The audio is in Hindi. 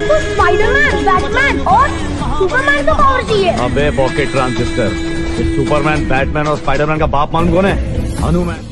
तो स्पाइडरमैन बैटमैन और सुपरमैन का पावर चाहिए। अबे पॉकेट ट्रांजिस्टर सुपरमैन बैटमैन और स्पाइडरमैन का बाप मालूम कौन है? हनुमैन।